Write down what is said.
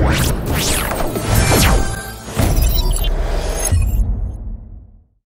Yeah.